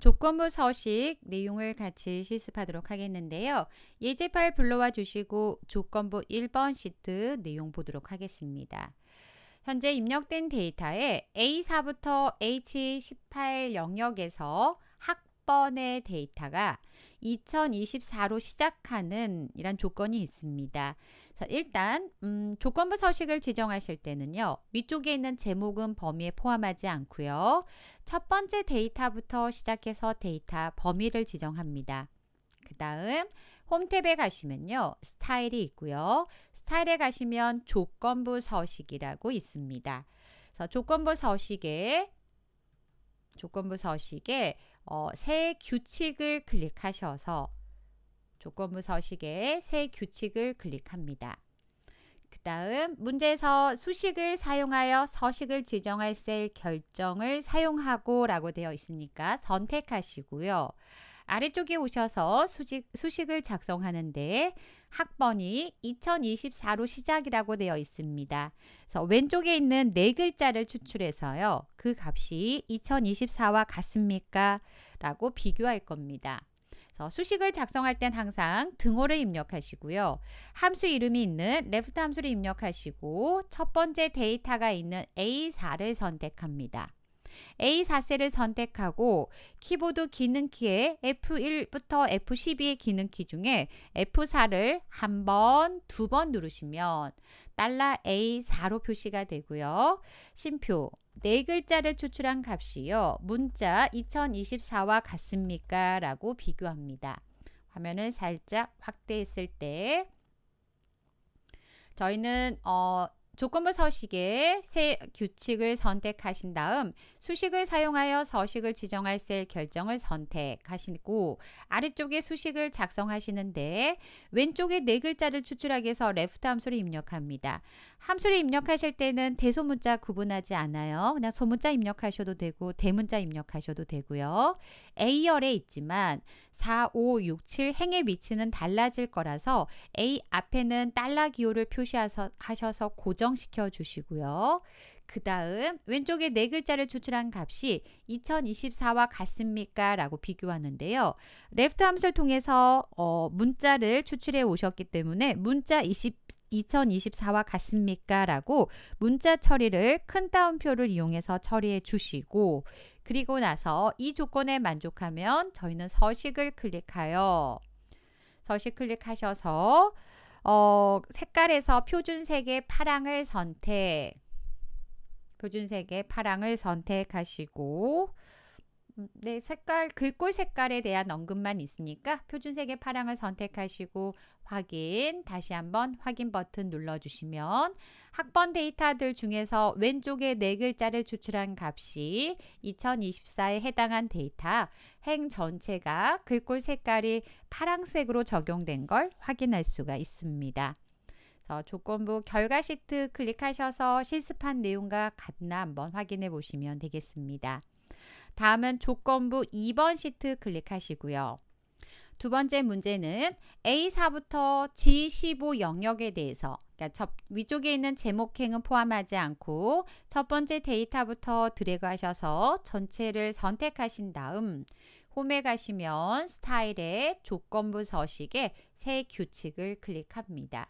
조건부 서식 내용을 같이 실습하도록 하겠는데요. 예제 파일 불러와 주시고 조건부 1번 시트 내용 보도록 하겠습니다. 현재 입력된 데이터에 A4부터 H18 영역에서 학 번의 데이터가 2024로 시작하는 이란 조건이 있습니다. 일단 음, 조건부 서식을 지정하실 때는요. 위쪽에 있는 제목은 범위에 포함하지 않고요. 첫 번째 데이터부터 시작해서 데이터 범위를 지정합니다. 그 다음 홈 탭에 가시면요. 스타일이 있고요. 스타일에 가시면 조건부 서식이라고 있습니다. 조건부 서식에 조건부 서식에 어, 새 규칙을 클릭하셔서 조건부 서식에 새 규칙을 클릭합니다. 그 다음 문제에서 수식을 사용하여 서식을 지정할 셀 결정을 사용하고 라고 되어 있으니까 선택하시고요. 아래쪽에 오셔서 수직, 수식을 작성하는데 학번이 2024로 시작이라고 되어 있습니다. 그래서 왼쪽에 있는 네 글자를 추출해서요. 그 값이 2024와 같습니까? 라고 비교할 겁니다. 수식을 작성할 땐 항상 등호를 입력하시고요. 함수 이름이 있는 레프트 함수를 입력하시고 첫 번째 데이터가 있는 A4를 선택합니다. A4셀을 선택하고 키보드 기능키에 F1부터 F12의 기능키 중에 F4를 한 번, 두 번 누르시면 달러 A4로 표시가 되고요. 심표 네 글자를 추출한 값이요. 문자 2024와 같습니까? 라고 비교합니다. 화면을 살짝 확대했을 때 저희는 어, 조건부 서식에 새 규칙을 선택하신 다음 수식을 사용하여 서식을 지정할 셀 결정을 선택하시고 아래쪽에 수식을 작성하시는데 왼쪽에 네 글자를 추출하기 위해서 레프트 함수를 입력합니다. 함수를 입력하실 때는 대소문자 구분하지 않아요. 그냥 소문자 입력하셔도 되고 대문자 입력하셔도 되고요. A열에 있지만 4, 5, 6, 7 행의 위치는 달라질 거라서 A 앞에는 달러 기호를 표시하셔서 고정 시켜 주시고요. 그 다음 왼쪽에 네 글자를 추출한 값이 2024와 같습니까? 라고 비교하는데요. 레프트 함수를 통해서 어, 문자를 추출해 오셨기 때문에 문자 20, 2024와 같습니까? 라고 문자 처리를 큰 따옴표를 이용해서 처리해 주시고 그리고 나서 이 조건에 만족하면 저희는 서식을 클릭하여 서식 클릭하셔서 어, 색깔에서 표준색의 파랑을 선택. 표준색의 파랑을 선택하시고 음, 네, 색깔 글꼴 색깔에 대한 언급만 있으니까 표준색의 파랑을 선택하시고 확인 다시 한번 확인 버튼 눌러주시면 학번 데이터들 중에서 왼쪽에 네 글자를 추출한 값이 2024에 해당한 데이터 행 전체가 글꼴 색깔이 파랑색으로 적용된 걸 확인할 수가 있습니다. 조건부 결과 시트 클릭하셔서 실습한 내용과 같나 한번 확인해 보시면 되겠습니다. 다음은 조건부 2번 시트 클릭하시고요. 두 번째 문제는 A4부터 G15 영역에 대해서 그러니까 첫, 위쪽에 있는 제목행은 포함하지 않고 첫 번째 데이터부터 드래그 하셔서 전체를 선택하신 다음 홈에 가시면 스타일의 조건부 서식에 새 규칙을 클릭합니다.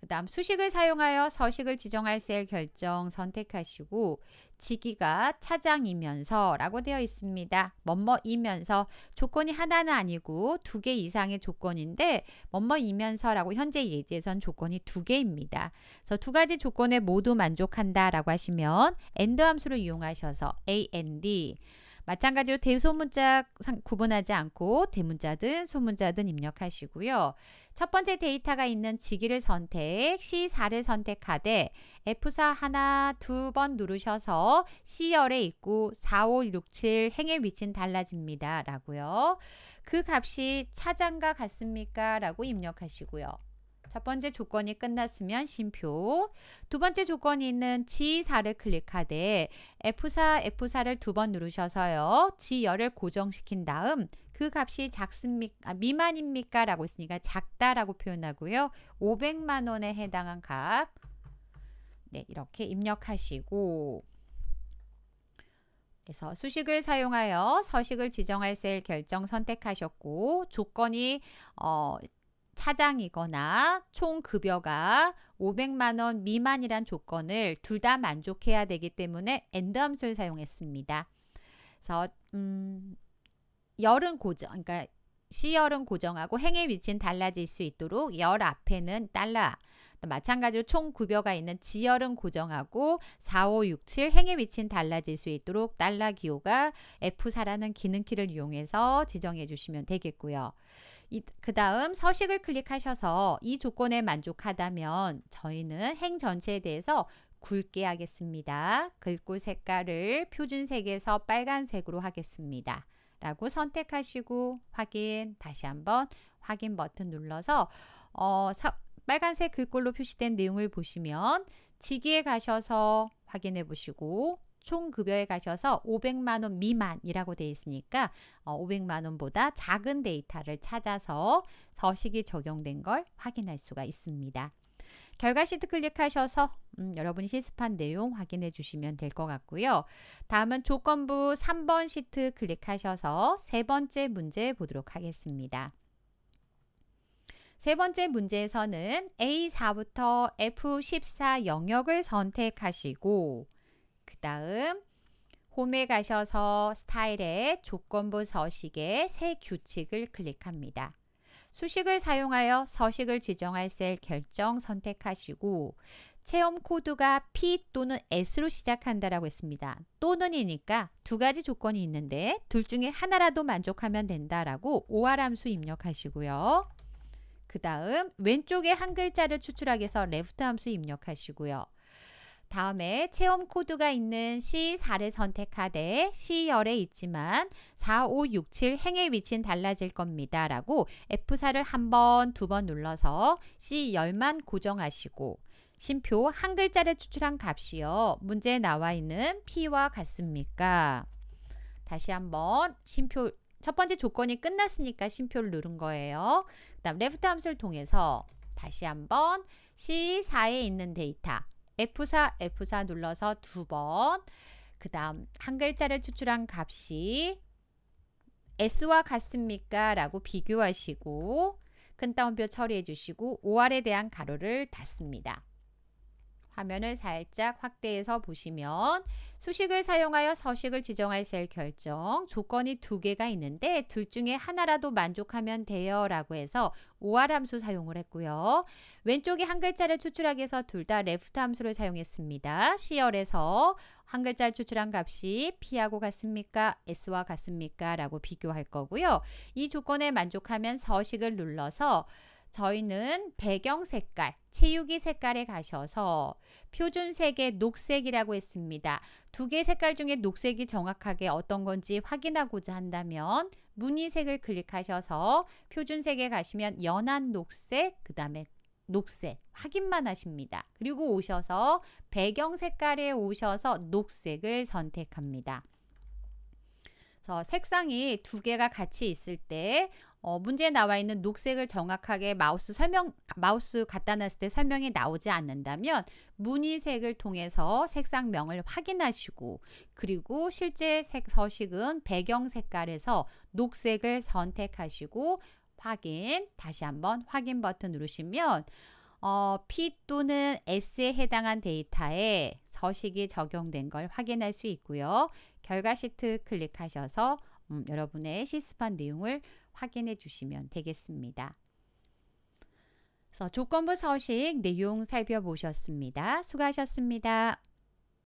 그 다음 수식을 사용하여 서식을 지정할 셀 결정 선택하시고 지기가 차장이면서 라고 되어 있습니다. 뭐뭐이면서 조건이 하나는 아니고 두 개 이상의 조건인데 뭐뭐이면서 라고 현재 예제에선 조건이 두 개입니다. 그래서 두 가지 조건에 모두 만족한다 라고 하시면 AND 함수를 이용하셔서 AND 마찬가지로 대소문자 구분하지 않고 대문자든 소문자든 입력하시고요. 첫 번째 데이터가 있는 지기를 선택, C4를 선택하되 F4 하나 두 번 누르셔서 C열에 있고 4, 5, 6, 7 행의 위치는 달라집니다. 라고요. 그 값이 차장과 같습니까? 라고 입력하시고요. 첫 번째 조건이 끝났으면 심표. 두 번째 조건이 있는 G4를 클릭하되 F4, F4를 두 번 누르셔서요. G열을 고정시킨 다음 그 값이 작습니까? 아, 미만입니까? 라고 있으니까 작다라고 표현하고요. 500만 원에 해당한 값. 네, 이렇게 입력하시고 그래서 수식을 사용하여 서식을 지정할 셀 결정 선택하셨고 조건이 어, 차장이거나 총 급여가 500만 원 미만이란 조건을 둘 다 만족해야 되기 때문에 AND 함수를 사용했습니다. 그래서 음, 열은 고정, 그러니까 시열은 고정하고 행의 위치는 달라질 수 있도록 열 앞에는 달러, 마찬가지로 총 급여가 있는 지열은 고정하고 4, 5, 6, 7 행의 위치는 달라질 수 있도록 달러 기호가 F4라는 기능키를 이용해서 지정해 주시면 되겠고요. 그 다음 서식을 클릭하셔서 이 조건에 만족하다면 저희는 행 전체에 대해서 굵게 하겠습니다. 글꼴 색깔을 표준색에서 빨간색으로 하겠습니다. 라고 선택하시고 확인 다시 한번 확인 버튼 눌러서 어, 사, 빨간색 글꼴로 표시된 내용을 보시면 지기에 가셔서 확인해 보시고 총 급여에 가셔서 500만 원 미만이라고 되어 있으니까 어, 500만 원보다 작은 데이터를 찾아서 서식이 적용된 걸 확인할 수가 있습니다. 결과 시트 클릭하셔서 음, 여러분이 실습한 내용 확인해 주시면 될 것 같고요. 다음은 조건부 3번 시트 클릭하셔서 세 번째 문제 보도록 하겠습니다. 세 번째 문제에서는 A4부터 F14 영역을 선택하시고 그 다음 홈에 가셔서 스타일에 조건부 서식의 새 규칙을 클릭합니다. 수식을 사용하여 서식을 지정할 셀 결정 선택하시고 체험 코드가 P 또는 S로 시작한다라고 했습니다. 또는이니까 두 가지 조건이 있는데 둘 중에 하나라도 만족하면 된다라고 OR 함수 입력하시고요. 그 다음 왼쪽에 한 글자를 추출하기 위해서 LEFT 함수 입력하시고요. 다음에 체험 코드가 있는 C4를 선택하되 C열에 있지만 4, 5, 6, 7 행의 위치는 달라질 겁니다. 라고 F4를 한 번, 두 번 눌러서 C열만 고정하시고 쉼표 한 글자를 추출한 값이요. 문제에 나와 있는 P와 같습니까? 다시 한번 쉼표 첫 번째 조건이 끝났으니까 쉼표를 누른 거예요. 그 다음 LEFT 함수를 통해서 다시 한번 C4에 있는 데이터 F4, F4 눌러서 두 번. 그 다음 한 글자를 추출한 값이 S와 같습니까? 라고 비교하시고 큰 따옴표 처리해 주시고 OR에 대한 가로를 닫습니다. 화면을 살짝 확대해서 보시면 수식을 사용하여 서식을 지정할 셀 결정 조건이 두 개가 있는데 둘 중에 하나라도 만족하면 돼요 라고 해서 OR 함수 사용을 했고요. 왼쪽에 한 글자를 추출하기 위해서 둘 다 레프트 함수를 사용했습니다. C열에서 한 글자를 추출한 값이 P하고 같습니까? S와 같습니까? 라고 비교할 거고요. 이 조건에 만족하면 서식을 눌러서 저희는 배경 색깔, 체육이 색깔에 가셔서 표준색의 녹색이라고 했습니다. 두 개 색깔 중에 녹색이 정확하게 어떤 건지 확인하고자 한다면 무늬색을 클릭하셔서 표준색에 가시면 연한 녹색, 그 다음에 녹색 확인만 하십니다. 그리고 오셔서 배경 색깔에 오셔서 녹색을 선택합니다. 색상이 두 개가 같이 있을 때 어, 문제에 나와 있는 녹색을 정확하게 마우스 설명 마우스 갖다 놨을 때 설명이 나오지 않는다면 무늬색을 통해서 색상명을 확인하시고 그리고 실제 색 서식은 배경 색깔에서 녹색을 선택하시고 확인 다시 한번 확인 버튼 누르시면 어, P 또는 S에 해당한 데이터에 서식이 적용된 걸 확인할 수 있고요. 결과 시트 클릭하셔서 음, 여러분의 실습한 내용을 확인해 주시면 되겠습니다. 그래서 조건부 서식 내용 살펴보셨습니다. 수고하셨습니다.